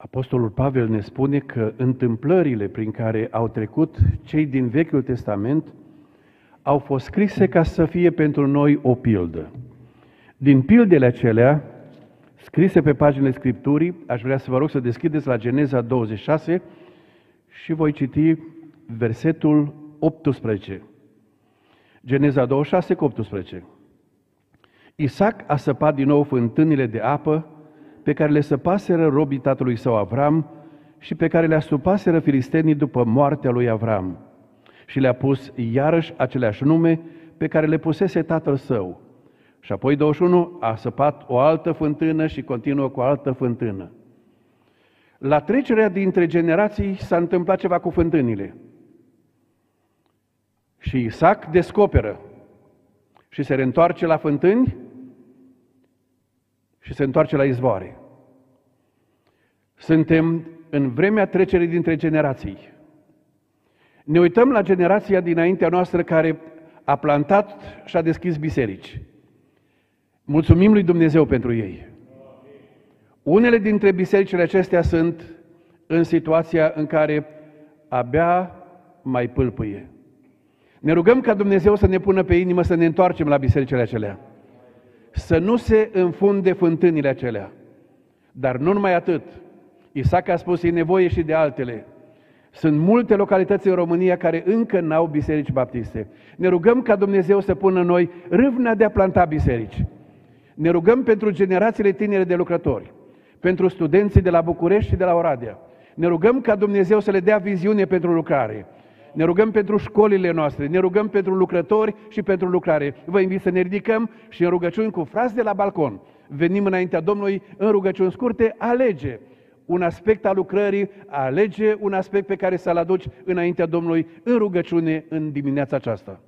Apostolul Pavel ne spune că întâmplările prin care au trecut cei din Vechiul Testament au fost scrise ca să fie pentru noi o pildă. Din pildele acelea, scrise pe paginile Scripturii, aș vrea să vă rog să deschideți la Geneza 26 și voi citi versetul 18. Geneza 26 cu 18. Isaac a săpat din nou fântânile de apă pe care le săpaseră robii tatălui său Avram și pe care le asupaseră filistenii după moartea lui Avram. Și le-a pus iarăși aceleași nume pe care le pusese tatăl său. Și apoi 21 a săpat o altă fântână și continuă cu o altă fântână. La trecerea dintre generații s-a întâmplat ceva cu fântânile. Și Isaac descoperă și se reîntoarce la fântâni și se întoarce la izvoare. Suntem în vremea trecerii dintre generații. Ne uităm la generația dinaintea noastră care a plantat și a deschis biserici. Mulțumim lui Dumnezeu pentru ei. Unele dintre bisericile acestea sunt în situația în care abia mai pâlpâie. Ne rugăm ca Dumnezeu să ne pună pe inimă să ne întoarcem la bisericile acelea. Să nu se înfunde fântânile acelea. Dar nu numai atât. Isaac a spus, e nevoie și de altele. Sunt multe localități în România care încă n-au biserici baptiste. Ne rugăm ca Dumnezeu să pună noi râvna de a planta biserici. Ne rugăm pentru generațiile tinere de lucrători, pentru studenții de la București și de la Oradea. Ne rugăm ca Dumnezeu să le dea viziune pentru lucrare. Ne rugăm pentru școlile noastre, ne rugăm pentru lucrători și pentru lucrare. Vă invit să ne ridicăm și în rugăciuni cu frați de la balcon. Venim înaintea Domnului în rugăciuni scurte, alege un aspect al lucrării, alege un aspect pe care să-l aduci înaintea Domnului în rugăciune în dimineața aceasta.